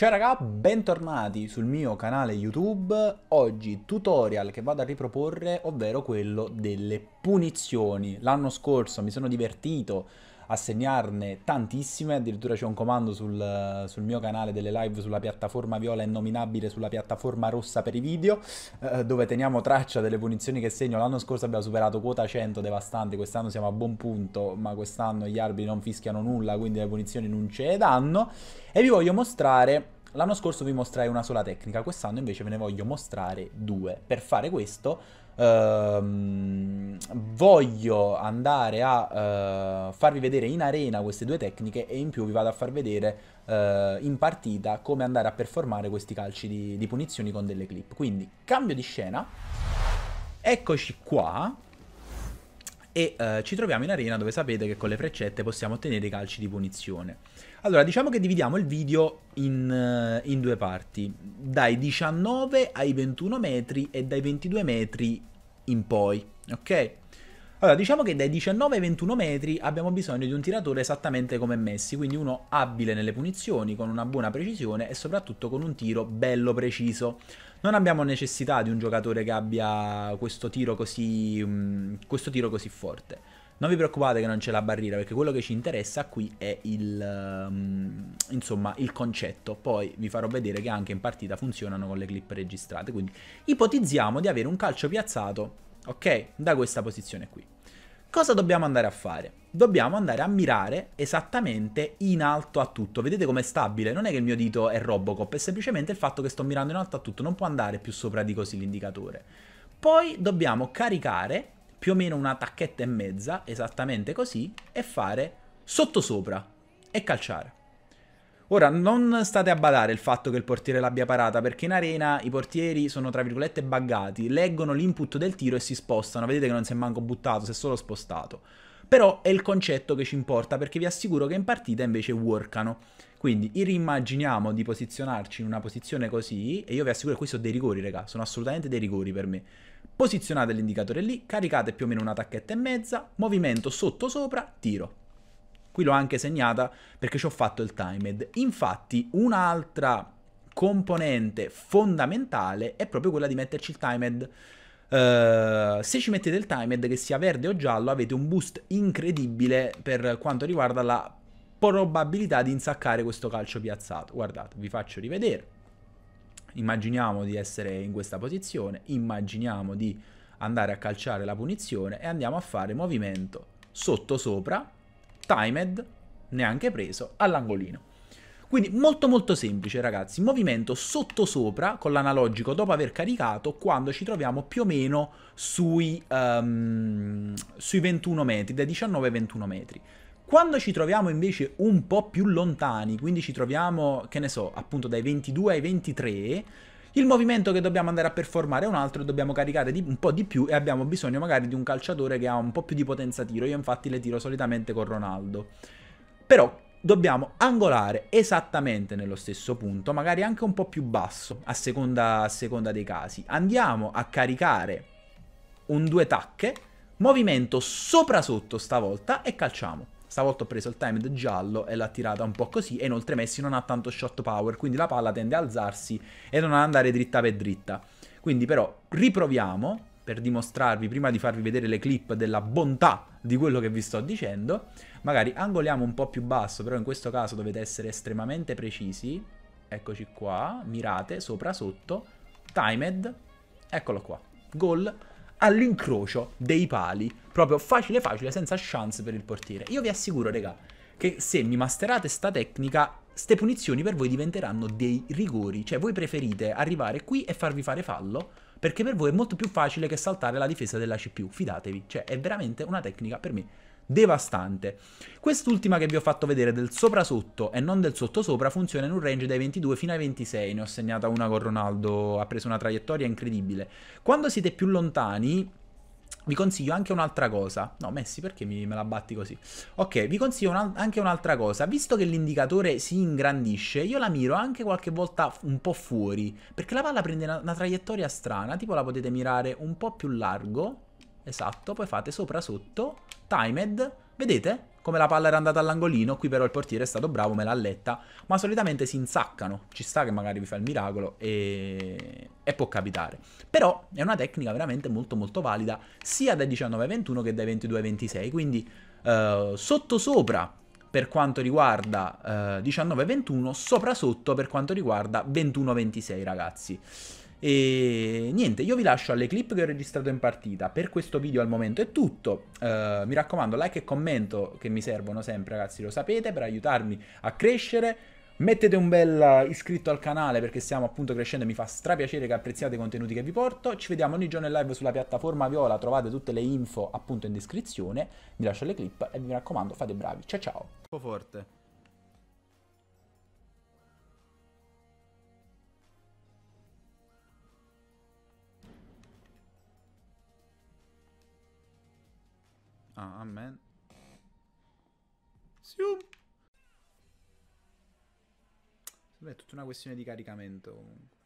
Ciao raga, bentornati sul mio canale YouTube. Oggi tutorial che vado a riproporre, ovvero quello delle punizioni. L'anno scorso mi sono divertito a segnarne tantissime, addirittura c'è un comando sul, sul, mio canale delle live sulla piattaforma viola innominabile, sulla piattaforma rossa per i video, eh, dove teniamo traccia delle punizioni che segno. L'anno scorso abbiamo superato quota 100 devastante, quest'anno siamo a buon punto, ma quest'anno gli arbitri non fischiano nulla, quindi le punizioni non ce ne danno. E vi voglio mostrare L'anno scorso vi mostrai una sola tecnica, quest'anno invece ve ne voglio mostrare due. Per fare questo ehm, voglio andare a uh, farvi vedere in arena queste due tecniche e in più vi vado a far vedere uh, in partita come andare a performare questi calci di, di punizioni con delle clip. Quindi cambio di scena, eccoci qua e uh, ci troviamo in arena dove sapete che con le freccette possiamo ottenere i calci di punizione. Allora, diciamo che dividiamo il video in, uh, in, due parti, dai 19 ai 21 metri e dai 22 metri in poi, ok? Allora, diciamo che dai 19 ai 21 metri abbiamo bisogno di un tiratore esattamente come Messi, quindi uno abile nelle punizioni, con una buona precisione e soprattutto con un tiro bello preciso. Non abbiamo necessità di un giocatore che abbia questo tiro così, um, questo tiro così forte. Non vi preoccupate che non c'è la barriera, perché quello che ci interessa qui è il, um, insomma, il concetto. Poi vi farò vedere che anche in partita funzionano con le clip registrate. Quindi ipotizziamo di avere un calcio piazzato ok? Da questa posizione qui. Cosa dobbiamo andare a fare? Dobbiamo andare a mirare esattamente in alto a tutto. Vedete com'è stabile? Non è che il mio dito è Robocop, è semplicemente il fatto che sto mirando in alto a tutto. Non può andare più sopra di così l'indicatore. Poi dobbiamo caricare più o meno una tacchetta e mezza, esattamente così, e fare sottosopra e calciare. Ora, non state a badare il fatto che il portiere l'abbia parata, perché in arena i portieri sono tra virgolette buggati, leggono l'input del tiro e si spostano. Vedete che non si è manco buttato, si è solo spostato. Però è il concetto che ci importa, perché vi assicuro che in partita invece workano. Quindi rimmaginiamo di posizionarci in una posizione così, e io vi assicuro che questi sono dei rigori, raga, sono assolutamente dei rigori per me. Posizionate l'indicatore lì, caricate più o meno una tacchetta e mezza, movimento sotto sopra, tiro. Qui l'ho anche segnata perché ci ho fatto il timed. Infatti un'altra componente fondamentale è proprio quella di metterci il timed. Uh, se ci mettete il timed, che sia verde o giallo, avete un boost incredibile per quanto riguarda la probabilità di insaccare questo calcio piazzato. Guardate, vi faccio rivedere. Immaginiamo di essere in questa posizione, immaginiamo di andare a calciare la punizione e andiamo a fare movimento sotto sopra timed, neanche preso, all'angolino. Quindi molto molto semplice ragazzi, movimento sotto sopra con l'analogico dopo aver caricato quando ci troviamo più o meno sui, um, sui 21 metri, dai 19 ai 21 metri. Quando ci troviamo invece un po' più lontani, quindi ci troviamo, che ne so, appunto dai 22 ai 23, il movimento che dobbiamo andare a performare è un altro, dobbiamo caricare di, un po' di più e abbiamo bisogno magari di un calciatore che ha un po' più di potenza tiro. Io infatti le tiro solitamente con Ronaldo. Però dobbiamo angolare esattamente nello stesso punto, magari anche un po' più basso, a seconda, a seconda dei casi. Andiamo a caricare un due tacche, movimento sopra sotto stavolta e calciamo. Stavolta ho preso il timed giallo e l'ha tirata un po' così e inoltre Messi non ha tanto shot power, quindi la palla tende a alzarsi e non ad andare dritta per dritta. Quindi però riproviamo per dimostrarvi, prima di farvi vedere le clip della bontà di quello che vi sto dicendo, magari angoliamo un po' più basso, però in questo caso dovete essere estremamente precisi. Eccoci qua, mirate, sopra, sotto, timed, eccolo qua, gol all'incrocio dei pali. Proprio facile facile, senza chance per il portiere. Io vi assicuro, raga, che se mi masterate sta tecnica, ste punizioni per voi diventeranno dei rigori. Cioè, voi preferite arrivare qui e farvi fare fallo, perché per voi è molto più facile che saltare la difesa della CPU. Fidatevi, cioè, è veramente una tecnica per me devastante. Quest'ultima che vi ho fatto vedere del sopra sotto e non del sotto sopra funziona in un range dai 22 fino ai 26, ne ho segnata una con Ronaldo, ha preso una traiettoria incredibile. Quando siete più lontani vi consiglio anche un'altra cosa. No, Messi, perché mi, me la batti così? Ok, vi consiglio un, anche un'altra cosa. Visto che l'indicatore si ingrandisce, io la miro anche qualche volta un po' fuori. Perché la palla prende una, una traiettoria strana. Tipo la potete mirare un po' più largo. Esatto, poi fate sopra sotto timed, Vedete? Come la palla era andata all'angolino, qui però il portiere è stato bravo, me l'ha letta, ma solitamente si insaccano. Ci sta che magari vi fa il miracolo e... e può capitare. Però è una tecnica veramente molto molto valida sia dai 19-21 che dai 22-26, quindi uh, sotto sopra per quanto riguarda uh, 19-21, sopra sotto per quanto riguarda 21-26 ragazzi. E niente, io vi lascio alle clip che ho registrato in partita. Per questo video al momento è tutto. Uh, mi raccomando, like e commento che mi servono sempre, ragazzi, lo sapete, per aiutarmi a crescere. Mettete un bel iscritto al canale perché stiamo appunto crescendo e mi fa strapiacere che apprezziate i contenuti che vi porto. Ci vediamo ogni giorno in live sulla piattaforma Viola, trovate tutte le info appunto in descrizione. Vi lascio le clip e mi raccomando, fate bravi. Ciao ciao. Un po' forte. Ah, amen. Sium. È tutta una questione di caricamento comunque.